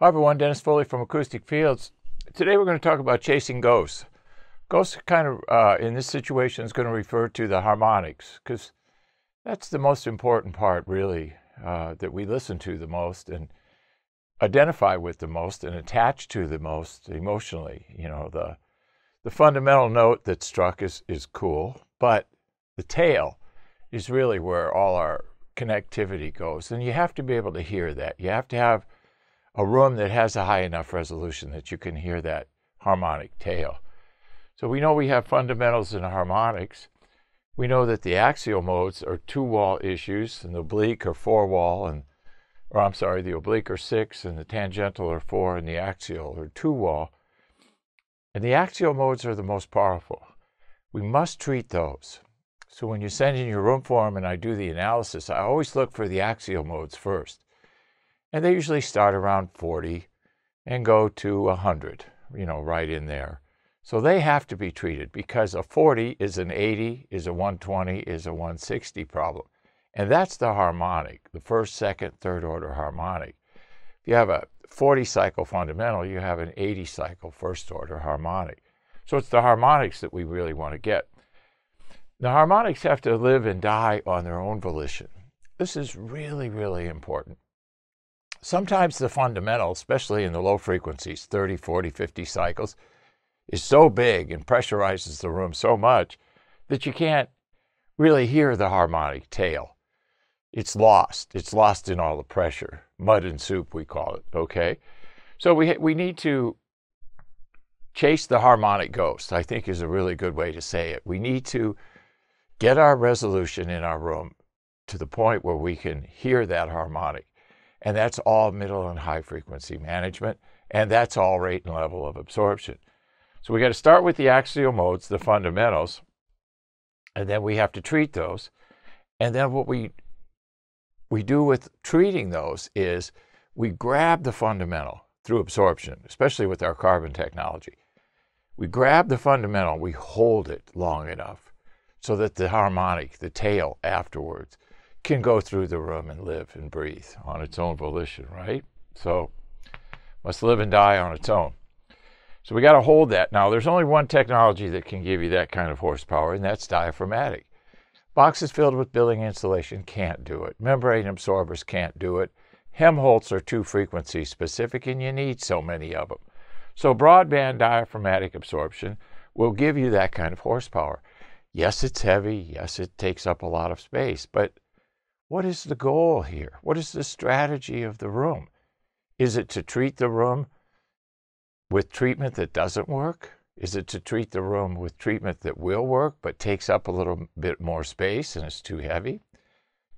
Hi everyone, Dennis Foley from Acoustic Fields. Today we're going to talk about chasing ghosts. Ghosts kind of, uh, in this situation, is going to refer to the harmonics because that's the most important part, really, uh, that we listen to the most and identify with the most and attach to the most emotionally. You know, the the fundamental note that's struck is is cool, but the tail is really where all our connectivity goes, and you have to be able to hear that. You have to have a room that has a high enough resolution that you can hear that harmonic tail. So we know we have fundamentals in harmonics. We know that the axial modes are two wall issues, and the oblique are four wall, and or I'm sorry, the oblique are six, and the tangential are four, and the axial are two wall. And the axial modes are the most powerful. We must treat those. So when you send in your room form and I do the analysis, I always look for the axial modes first. And they usually start around 40 and go to 100, you know, right in there. So they have to be treated because a 40 is an 80, is a 120, is a 160 problem. And that's the harmonic, the first, second, third order harmonic. If you have a 40 cycle fundamental, you have an 80 cycle first order harmonic. So it's the harmonics that we really want to get. The harmonics have to live and die on their own volition. This is really, really important. Sometimes the fundamental, especially in the low frequencies, 30, 40, 50 cycles, is so big and pressurizes the room so much that you can't really hear the harmonic tail. It's lost. It's lost in all the pressure. Mud and soup, we call it. Okay? So we, we need to chase the harmonic ghost, I think is a really good way to say it. We need to get our resolution in our room to the point where we can hear that harmonic. And that's all middle and high frequency management. And that's all rate and level of absorption. So we got to start with the axial modes, the fundamentals, and then we have to treat those. And then what we we do with treating those is we grab the fundamental through absorption, especially with our carbon technology. We grab the fundamental, we hold it long enough so that the harmonic, the tail afterwards, can go through the room and live and breathe on its own volition, right? So must live and die on its own. So we got to hold that. Now, there's only one technology that can give you that kind of horsepower, and that's diaphragmatic. Boxes filled with building insulation can't do it. Membrane absorbers can't do it. Helmholtz are too frequency specific, and you need so many of them. So broadband diaphragmatic absorption will give you that kind of horsepower. Yes, it's heavy. Yes, it takes up a lot of space, but what is the goal here? What is the strategy of the room? Is it to treat the room with treatment that doesn't work? Is it to treat the room with treatment that will work but takes up a little bit more space and is too heavy?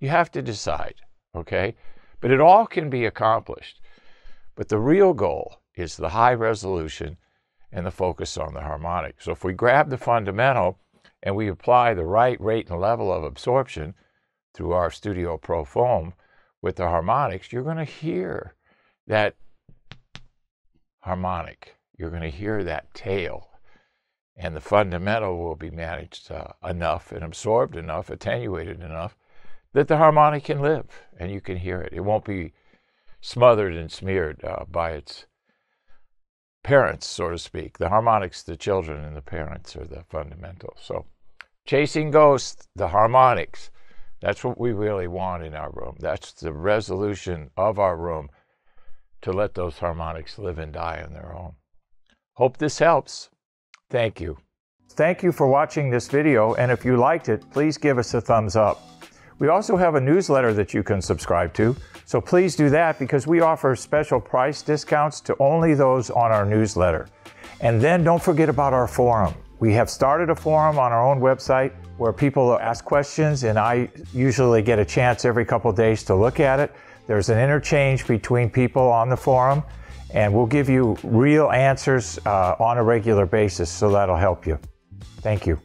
You have to decide, okay? But it all can be accomplished. But the real goal is the high resolution and the focus on the harmonic. So if we grab the fundamental and we apply the right rate and level of absorption, through our Studio Pro foam with the harmonics, you're going to hear that harmonic. You're going to hear that tail. And the fundamental will be managed uh, enough and absorbed enough, attenuated enough, that the harmonic can live and you can hear it. It won't be smothered and smeared uh, by its parents, so to speak. The harmonics, the children, and the parents are the fundamental. So, chasing ghosts, the harmonics. That's what we really want in our room. That's the resolution of our room to let those harmonics live and die on their own. Hope this helps. Thank you. Thank you for watching this video, and if you liked it, please give us a thumbs up. We also have a newsletter that you can subscribe to, so please do that because we offer special price discounts to only those on our newsletter. And then don't forget about our forum. We have started a forum on our own website where people ask questions, and I usually get a chance every couple days to look at it. There's an interchange between people on the forum, and we'll give you real answers uh, on a regular basis, so that'll help you. Thank you.